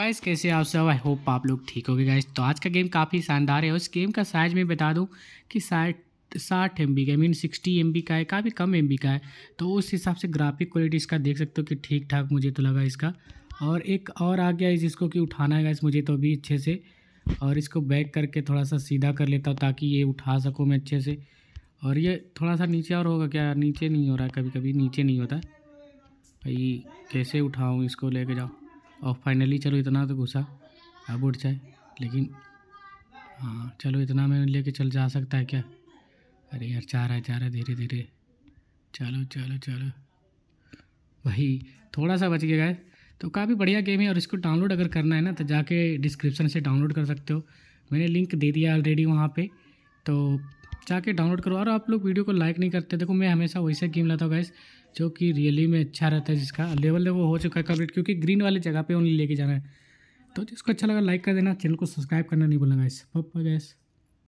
Guys कैसे आप सब? आई होप आप लोग ठीक हो गए गाइस तो आज का गेम काफ़ी शानदार है उस गेम का साइज़ मैं बता दूँ कि साठ साठ एम का मीन सिक्सटी एम का है, काफ़ी कम एम बी का है। तो उस हिसाब से ग्राफिक क्वालिटी इसका देख सकते हो कि ठीक ठाक मुझे तो लगा इसका। और एक और आ गया जिसको कि उठाना है गाइस मुझे तो अभी अच्छे से। और इसको बैक करके थोड़ा सा सीधा कर लेता हूँ ताकि ये उठा सकूँ मैं अच्छे से। और ये थोड़ा सा नीचे और होगा क्या? नीचे नहीं हो रहा है कभी कभी नीचे नहीं होता। भाई, कैसे उठाऊँ इसको लेके जाओ और फाइनली चलो इतना तो घुसा अब उठ जाए। लेकिन हाँ चलो इतना में लेके चल, जा सकता है क्या? अरे यार चाह रहा है चाह रहा है धीरे धीरे। चलो चलो चलो। वही थोड़ा सा बच गया है तो काफ़ी बढ़िया गेम है और इसको डाउनलोड अगर करना है ना तो जाके डिस्क्रिप्शन से डाउनलोड कर सकते हो। मैंने लिंक दे दिया ऑलरेडी वहाँ पे। तो जाके डाउनलोड करो और आप लोग वीडियो को लाइक नहीं करते, देखो मैं हमेशा वैसे गेम लाता हूँ गैस जो कि रियली में अच्छा रहता है, जिसका लेवल वो हो चुका है कंप्लीट क्योंकि ग्रीन वाली जगह पर ओनली लेके जाना है। तो जिसको अच्छा लगा लाइक कर देना चैनल को सब्सक्राइब करना नहीं भूलना गैस पप्पा गैस